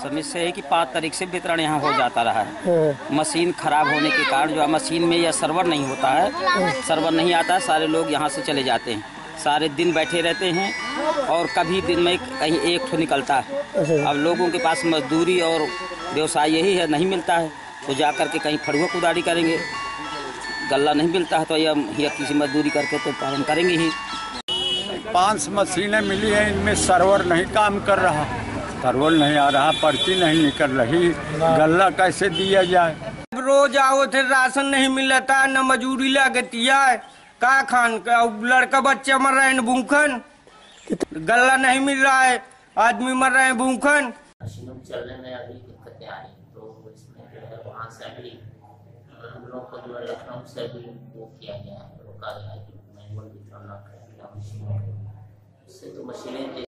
समस्या है कि पाँच तारीख से वितरण यहाँ हो जाता रहा है। मशीन खराब होने के कारण जो है, मशीन में यह सर्वर नहीं होता है। सर्वर नहीं आता है सारे लोग यहाँ से चले जाते हैं। सारे दिन बैठे रहते हैं और कभी दिन में कहीं एक ठो निकलता है। अब लोगों के पास मजदूरी और व्यवसाय यही है नहीं मिलता है। तो जा करके कहीं फड़ुआ कुदारी करेंगे। गल्ला नहीं मिलता है तो यह या किसी मजदूरी करके तो पालन करेंगे ही। पाँच मशीनें मिली हैं इनमें सर्वर नहीं काम कर रहा। सर्वर नहीं आ रहा पर्ची नहीं निकल रही। गल्ला कैसे दिया जाए? रोज आओ थे राशन नहीं मिलता न मजूरी लगतिया का खान का लड़का बच्चे मर रहे हैं भूखन। गला नहीं मिल रहा है, आदमी मर रहे हैं भूखन। चल रहे में अभी दिक्कतें आ रही हैं तो इसमें जो है वहाँ से अभी हम लोग को जो है लखनऊ से भी वो किया गया है रोका गया है। मैनुअल मशीनों तो मशीनें